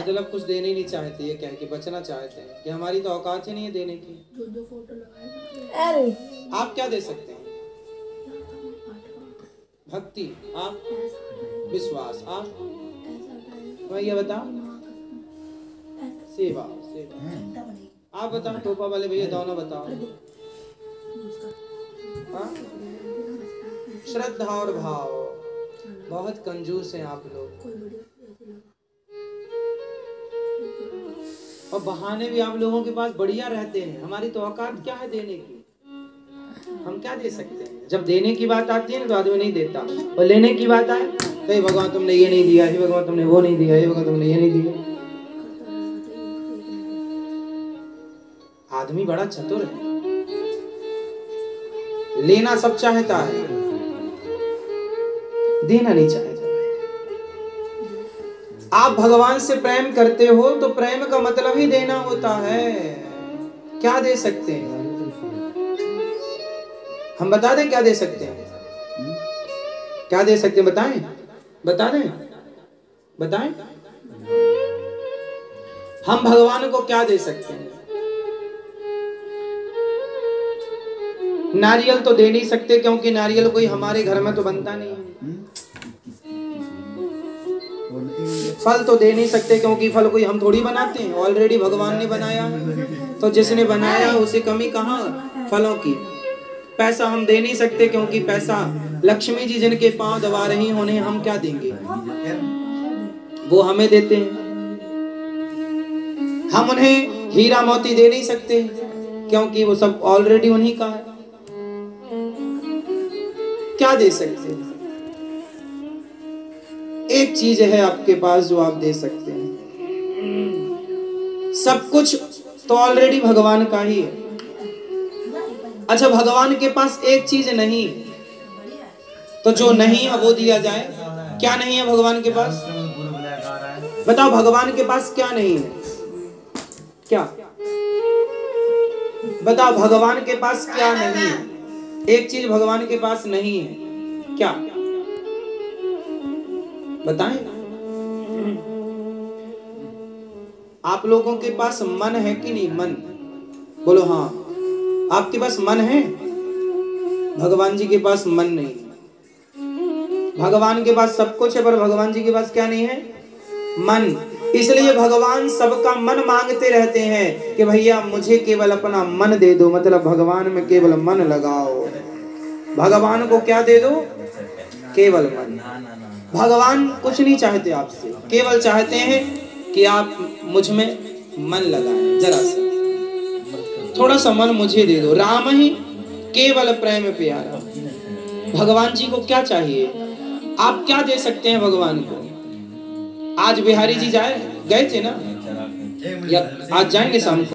मतलब कुछ देने ही नहीं चाहते ये कह के बचना चाहते हैं। कि हमारी तो औकात ही नहीं है देने की। दो दो फ़ोटो लगाए अरे। आप क्या दे सकते हैं? भक्ति आप? विश्वास आप? भैया बताओ। सेवा सेवा। आप बताओ टोपा वाले भैया दोनों बताओ। हाँ? श्रद्धा और भाव। बहुत कंजूस हैं आप लोग। और बहाने भी आप लोगों के पास बढ़िया रहते हैं। हमारी तो औकात क्या है देने की? हम क्या दे सकते हैं? जब देने की बात आती है ना तो आदमी नहीं देता। और लेने की बात आए तो हे भगवान, तुमने ये नहीं दिया, हे भगवान, तुमने वो नहीं दिया, हे भगवान, तुमने ये नहीं दिया। आदमी बड़ा चतुर है। लेना सब चाहता है। देना नहीं चाहता। आप भगवान से प्रेम करते हो तो प्रेम का मतलब ही देना होता है। क्या दे सकते हैं? हम बता दें क्या दे सकते हैं? क्या दे सकते हैं? बताएँ। बता दें। बताएँ। हम भगवान को क्या दे सकते हैं? नारियल तो दे नहीं सकते, क्योंकि नारियल कोई हमारे घर में तो बनता नहीं है। फल तो दे नहीं सकते क्योंकि फल कोई हम थोड़ी बनाते हैं। ऑलरेडी भगवान ने बनाया। तो जिसने बनाया उसे कमी कहाँ? फलों की। पैसा हम दे नहीं सकते क्योंकि पैसा लक्ष्मी जी जिनके पाँव दबा रही उन्हें हम क्या देंगे? वो हमें देते हैं। हम उन्हें हीरा मोती दे नहीं सकते क्योंकि वो सब ऑलरेडी उन्हीं का है। क्या दे सकते हैं? एक चीज़ है आपके पास जो आप दे सकते हैं। सब कुछ तो ऑलरेडी भगवान का ही है। अच्छा भगवान के पास एक चीज़ नहीं। तो जो नहीं है, वो दिया जाए। क्या नहीं है भगवान के पास? बताओ, भगवान के पास क्या नहीं है? क्या? बताओ, भगवान के पास क्या नहीं है? एक चीज़ भगवान के पास नहीं है। क्या? बताएँ। आप लोगों के पास मन है कि नहीं? मन। बोलो हाँ। आपके पास मन है? भगवान जी के पास मन नहीं। भगवान के पास सब कुछ है, पर भगवान जी के पास क्या नहीं है? मन। इसलिए भगवान सबका मन मांगते रहते हैं कि भैया, मुझे केवल अपना मन दे दो। मतलब भगवान में केवल मन लगाओ। भगवान को क्या दे दो? केवल मन। भगवान कुछ नहीं चाहते आपसे। केवल चाहते हैं कि आप मुझमें मन लगाएँ, जरा सा। थोड़ा सा मन मुझे दे दो। राम ही केवल प्रेम प्यारा। भगवान जी को क्या चाहिए? आप क्या दे सकते हैं भगवान को? आज बिहारी जी जाए, गए थे ना? या आज जाएँगे शाम को?